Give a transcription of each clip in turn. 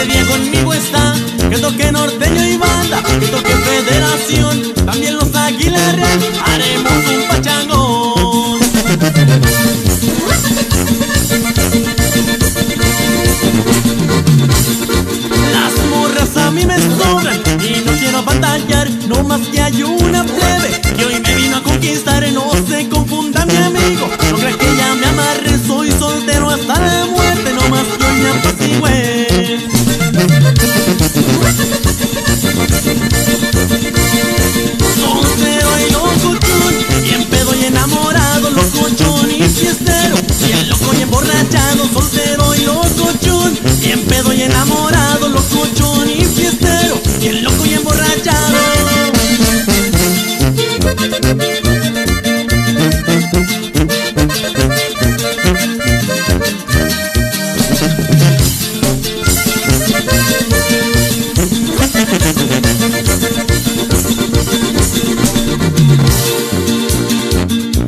Este día conmigo está, que toque norteño y banda, que toque federación, también los Águilas Real, haremos un pachangón. Las morras a mí me sobran y no quiero batallar, no más que hay pedo y enamorado, locochón y fiestero, bien loco y emborrachado.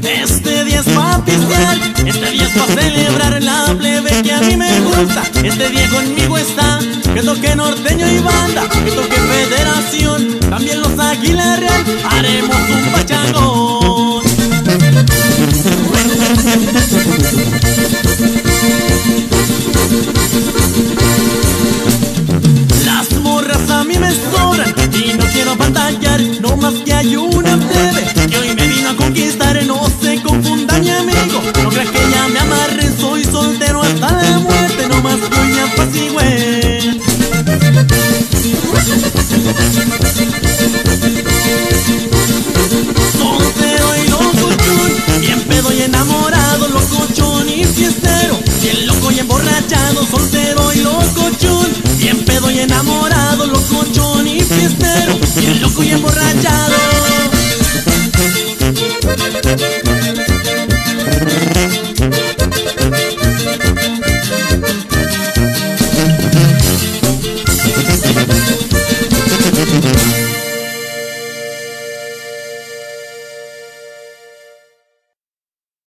Este día es pa' pistear, este día es pa' celebrar a mí me gusta. Este día conmigo está, que toque norteño y banda, que toque federación, también los Águilas Real, haremos un pachangón. Las morras a mí me sobran y no quiero batallar, no más que hay una loco y emborrachado.